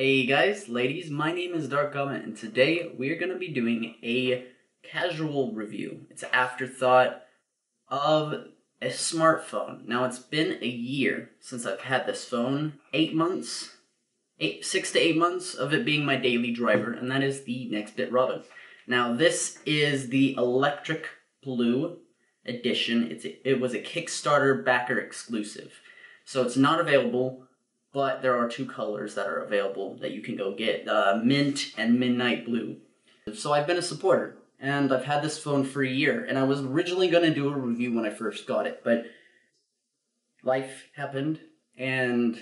Hey guys, ladies, my name is DarkComet, and today we are going to be doing a casual review. It's an afterthought of a smartphone. Now, it's been a year since I've had this phone, eight months, eight, six to eight months of it being my daily driver, and that is the Nextbit Robin. Now, this is the Electric Blue edition. It's a, it was a Kickstarter backer exclusive, so it's not available but there are two colors that are available that you can go get uh, mint and midnight blue. So i've been a supporter and i've had this phone for a year and i was originally going to do a review when i first got it but life happened and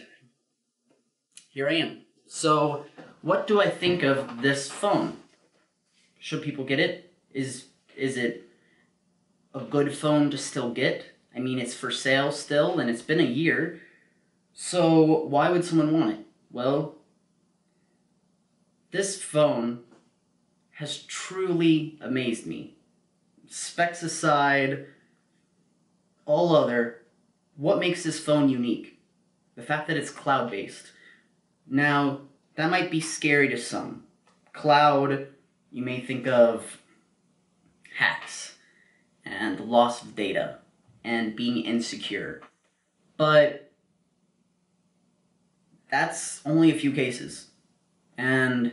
here i am. So what do i think of this phone? Should people get it? Is is it a good phone to still get? I mean it's for sale still and it's been a year so, why would someone want it? Well, this phone has truly amazed me. Specs aside, all other, what makes this phone unique? The fact that it's cloud based. Now, that might be scary to some. Cloud, you may think of hacks and loss of data and being insecure. But that's only a few cases. And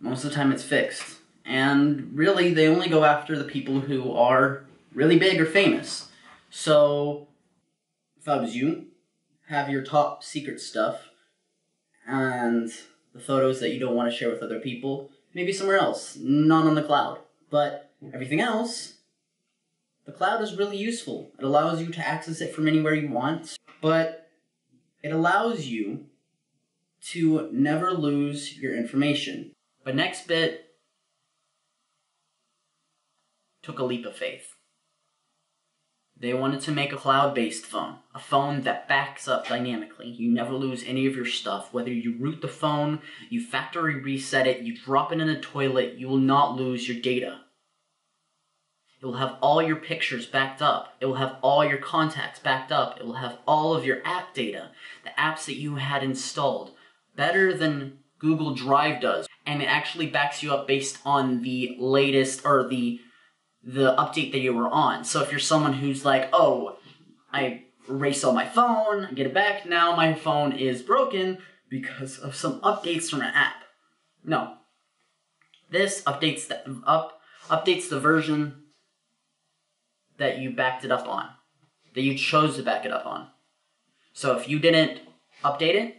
most of the time it's fixed. And really, they only go after the people who are really big or famous. So, if I was you, have your top secret stuff and the photos that you don't want to share with other people, maybe somewhere else, not on the cloud. But everything else, the cloud is really useful. It allows you to access it from anywhere you want, but it allows you to never lose your information. But Nextbit took a leap of faith. They wanted to make a cloud based phone, a phone that backs up dynamically. You never lose any of your stuff. Whether you root the phone, you factory reset it, you drop it in a toilet, you will not lose your data. It will have all your pictures backed up. It will have all your contacts backed up. It will have all of your app data, the apps that you had installed, better than Google Drive does. And it actually backs you up based on the latest or the the update that you were on. So if you're someone who's like, oh, I erase all my phone, get it back, now my phone is broken because of some updates from an app. No. This updates the up updates the version that you backed it up on. That you chose to back it up on. So if you didn't update it,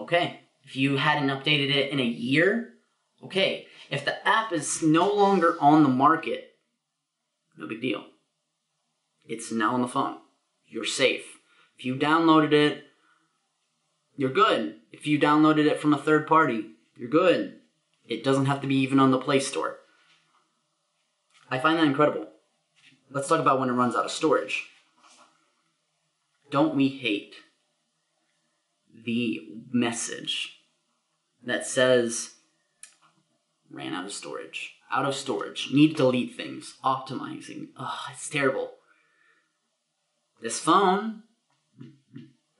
Okay. If you hadn't updated it in a year, okay. If the app is no longer on the market, no big deal. It's now on the phone. You're safe. If you downloaded it, you're good. If you downloaded it from a third party, you're good. It doesn't have to be even on the Play Store. I find that incredible. Let's talk about when it runs out of storage. Don't we hate the message that says ran out of storage, out of storage, need to delete things, optimizing. Oh, it's terrible. This phone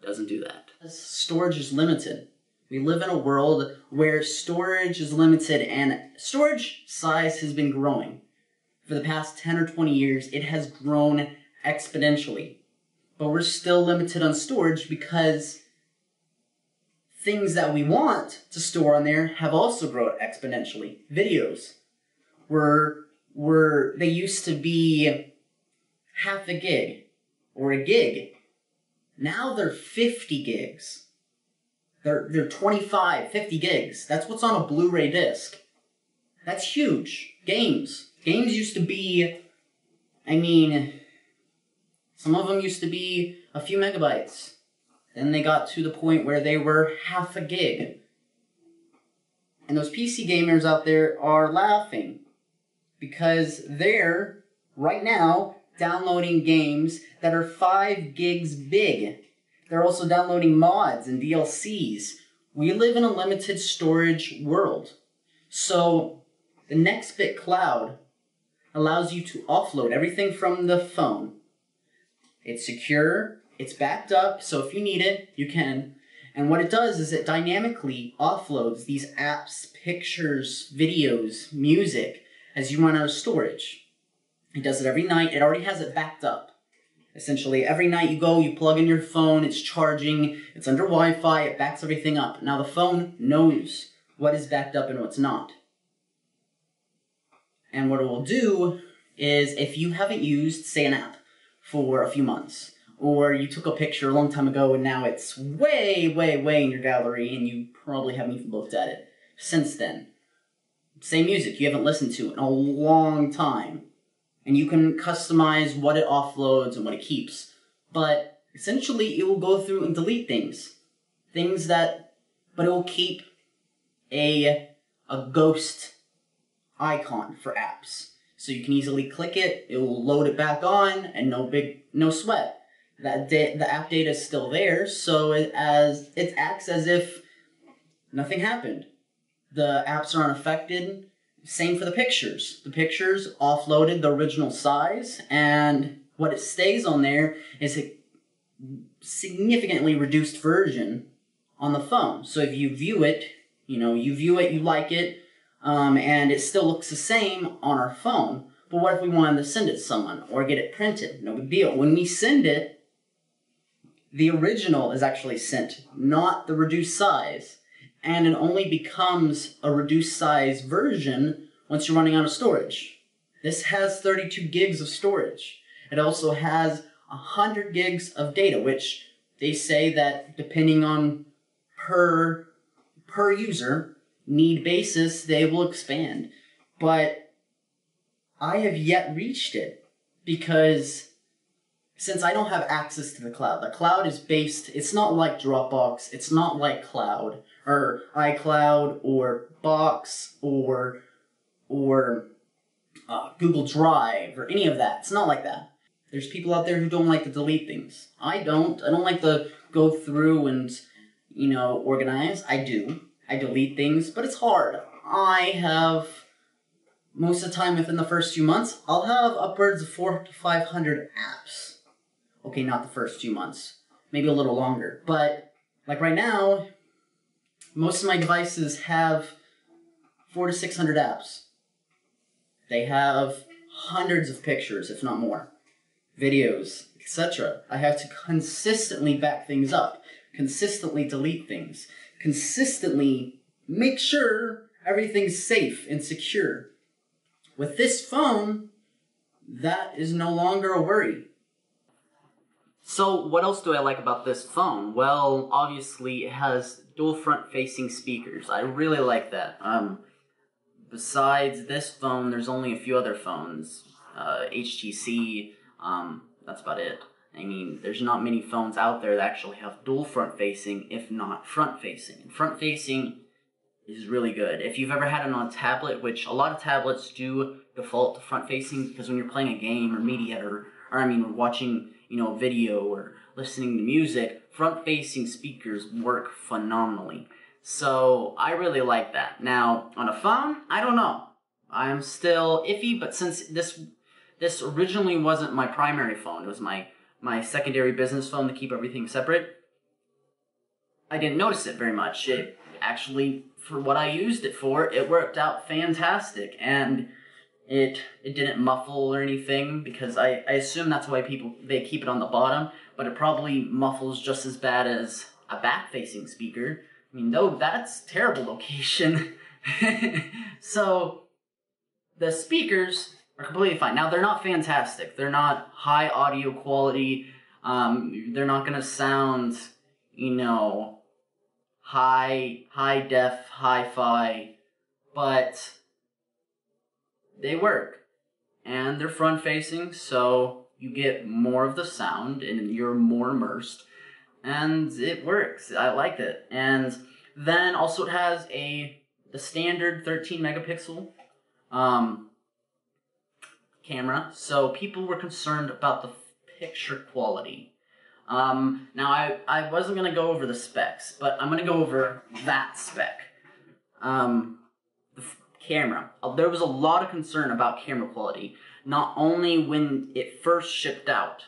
doesn't do that. Storage is limited. We live in a world where storage is limited and storage size has been growing. For the past 10 or 20 years, it has grown exponentially. But we're still limited on storage because things that we want to store on there have also grown exponentially. Videos were were they used to be half a gig or a gig. Now they're 50 gigs. They're they're 25, 50 gigs. That's what's on a Blu-ray disc. That's huge. Games. Games used to be I mean some of them used to be a few megabytes. Then they got to the point where they were half a gig. And those PC gamers out there are laughing because they're right now downloading games that are 5 gigs big. They're also downloading mods and DLCs. We live in a limited storage world. So the Nextbit Cloud allows you to offload everything from the phone. It's secure, it's backed up, so if you need it, you can. And what it does is it dynamically offloads these apps, pictures, videos, music as you run out of storage. It does it every night. It already has it backed up. Essentially, every night you go, you plug in your phone, it's charging, it's under Wi Fi, it backs everything up. Now the phone knows what is backed up and what's not. And what it will do is if you haven't used, say, an app for a few months, or you took a picture a long time ago and now it's way, way, way in your gallery and you probably haven't even looked at it since then. Same music you haven't listened to in a long time, and you can customize what it offloads and what it keeps. But essentially, it will go through and delete things, things that, but it will keep a a ghost icon for apps. So you can easily click it, it will load it back on, and no big, no sweat. That da- the app data is still there, so it as it acts as if nothing happened. The apps aren't affected. Same for the pictures. The pictures offloaded the original size, and what it stays on there is a significantly reduced version on the phone. So if you view it, you know, you view it, you like it, um, and it still looks the same on our phone. But what if we wanted to send it to someone or get it printed? No big deal. When we send it, the original is actually sent, not the reduced size. And it only becomes a reduced size version once you're running out of storage. This has 32 gigs of storage. It also has 100 gigs of data, which they say that depending on per per user need basis, they will expand. But I have yet reached it because since I don't have access to the cloud, the cloud is based, it's not like Dropbox, it's not like Cloud or iCloud or Box or or uh, Google Drive or any of that. It's not like that. There's people out there who don't like to delete things. I don't. I don't like to go through and you know organize. I do. I delete things, but it's hard. I have most of the time within the first few months, I'll have upwards of four to five hundred apps. Okay, not the first few months, maybe a little longer, but like right now, most of my devices have four to six hundred apps. They have hundreds of pictures, if not more, videos, etc. I have to consistently back things up, consistently delete things, consistently make sure everything's safe and secure. With this phone, that is no longer a worry. So, what else do I like about this phone? Well, obviously, it has dual front facing speakers. I really like that. Um, besides this phone, there's only a few other phones. Uh, HTC, um, that's about it. I mean, there's not many phones out there that actually have dual front facing, if not front facing. And front facing is really good. If you've ever had it on a tablet, which a lot of tablets do default to front facing because when you're playing a game or media or, or I mean, watching, you know, video or listening to music, front facing speakers work phenomenally. So I really like that. Now, on a phone, I don't know. I'm still iffy, but since this this originally wasn't my primary phone, it was my my secondary business phone to keep everything separate. I didn't notice it very much. It actually, for what I used it for, it worked out fantastic, and it it didn't muffle or anything because I, I assume that's why people they keep it on the bottom, but it probably muffles just as bad as a back facing speaker. I mean, though that's terrible location. so the speakers are completely fine. Now they're not fantastic. They're not high audio quality. Um, they're not gonna sound, you know, high high def, hi-fi, but they work, and they're front facing, so you get more of the sound and you're more immersed, and it works. I liked it, and then also it has a the standard 13 megapixel. Um, camera, so people were concerned about the picture quality. Um, now, I, I wasn't going to go over the specs, but I'm going to go over that spec. Um, camera. Uh, there was a lot of concern about camera quality, not only when it first shipped out.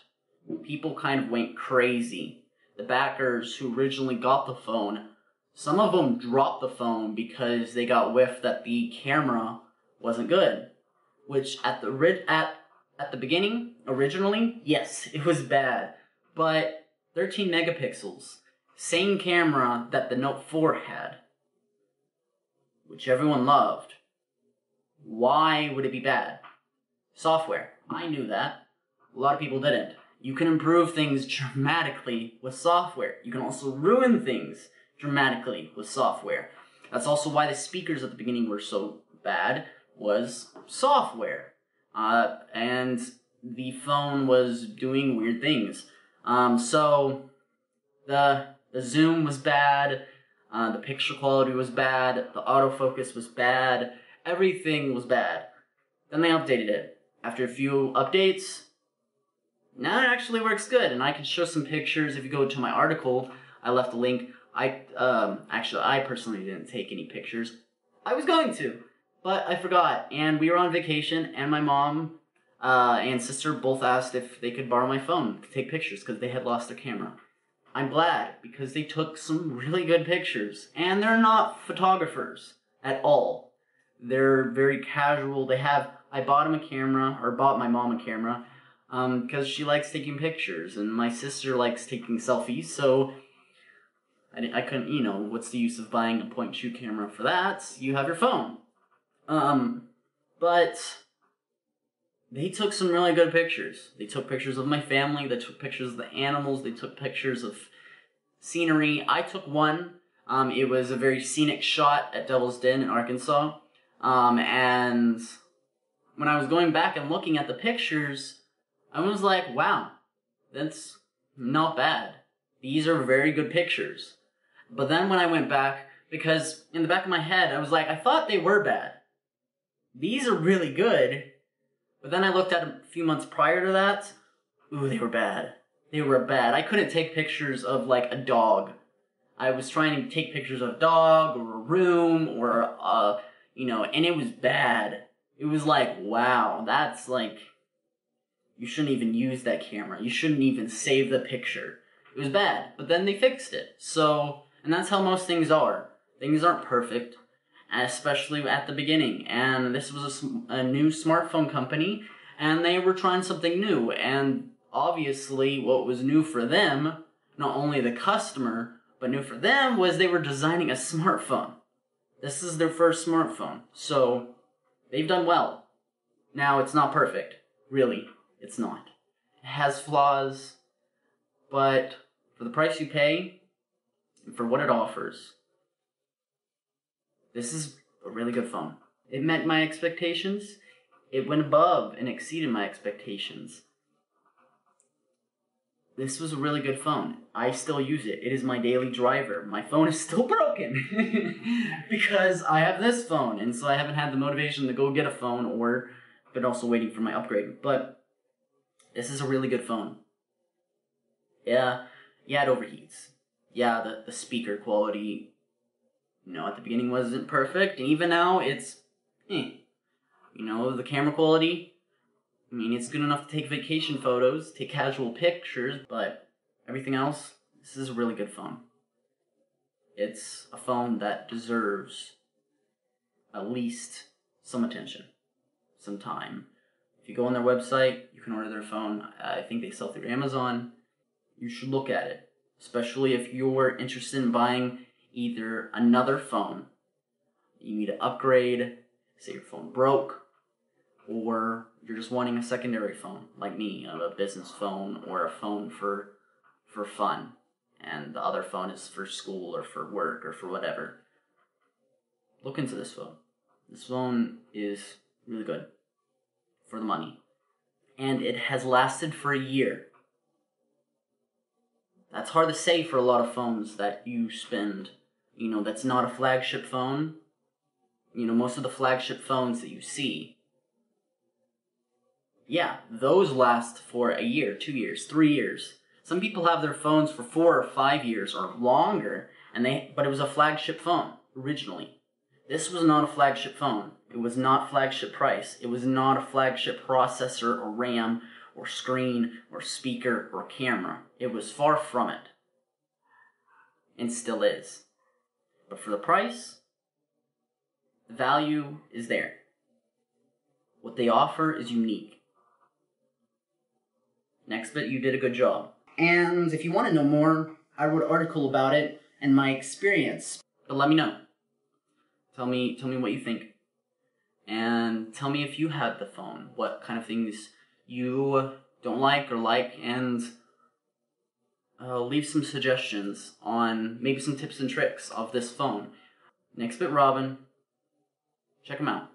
People kind of went crazy the backers who originally got the phone, some of them dropped the phone because they got whiffed that the camera wasn't good. Which at the ri- at at the beginning, originally, yes, it was bad, but 13 megapixels, same camera that the Note 4 had, which everyone loved. Why would it be bad? Software. I knew that. A lot of people didn't. You can improve things dramatically with software. You can also ruin things dramatically with software. That's also why the speakers at the beginning were so bad was software. Uh, and the phone was doing weird things. Um, so the the zoom was bad, uh, the picture quality was bad, the autofocus was bad, everything was bad. Then they updated it. After a few updates, now it actually works good, and I can show some pictures. If you go to my article, I left a link. I um, actually I personally didn't take any pictures. I was going to, but I forgot, and we were on vacation, and my mom uh, and sister both asked if they could borrow my phone to take pictures because they had lost their camera. I'm glad because they took some really good pictures, and they're not photographers at all. They're very casual. They have I bought them a camera or bought my mom a camera because um, she likes taking pictures, and my sister likes taking selfies. So I, I couldn't, you know, what's the use of buying a point shoot camera for that? You have your phone. Um, but they took some really good pictures. They took pictures of my family, they took pictures of the animals, they took pictures of scenery. I took one. Um, it was a very scenic shot at Devil's Den in Arkansas. Um, and when I was going back and looking at the pictures, I was like, wow, that's not bad. These are very good pictures. But then when I went back, because in the back of my head, I was like, I thought they were bad. These are really good. But then I looked at a few months prior to that. Ooh, they were bad. They were bad. I couldn't take pictures of like a dog. I was trying to take pictures of a dog or a room or a, you know, and it was bad. It was like, wow, that's like, you shouldn't even use that camera. You shouldn't even save the picture. It was bad, but then they fixed it. So, and that's how most things are. Things aren't perfect, especially at the beginning. And this was a, a new smartphone company, and they were trying something new. And obviously, what was new for them, not only the customer, but new for them, was they were designing a smartphone. This is their first smartphone. So, they've done well. Now, it's not perfect. Really, it's not. It has flaws, but for the price you pay, and for what it offers, this is a really good phone. It met my expectations. It went above and exceeded my expectations. This was a really good phone. I still use it. It is my daily driver. My phone is still broken because I have this phone, and so I haven't had the motivation to go get a phone or been also waiting for my upgrade. But this is a really good phone. Yeah, yeah, it overheats. Yeah, the, the speaker quality, you know, at the beginning wasn't perfect, and even now it's, eh. You know, the camera quality, I mean, it's good enough to take vacation photos, take casual pictures, but everything else, this is a really good phone. It's a phone that deserves at least some attention, some time. If you go on their website, you can order their phone. I think they sell through Amazon. You should look at it, especially if you're interested in buying either another phone, you need to upgrade, say your phone broke, or you're just wanting a secondary phone, like me, a business phone or a phone for for fun, and the other phone is for school or for work or for whatever. Look into this phone. This phone is really good for the money, and it has lasted for a year. That's hard to say for a lot of phones that you spend. You know, that's not a flagship phone. You know, most of the flagship phones that you see yeah, those last for a year, two years, three years. Some people have their phones for four or five years or longer, and they but it was a flagship phone originally. This was not a flagship phone. It was not flagship price. It was not a flagship processor or RAM or screen or speaker or camera. It was far from it. and still is. But for the price, the value is there. What they offer is unique. Nextbit, you did a good job. And if you want to know more, I wrote an article about it and my experience. But let me know. Tell me tell me what you think. And tell me if you have the phone, what kind of things you don't like or like, and uh, leave some suggestions on maybe some tips and tricks of this phone. Nextbit, Robin, check them out.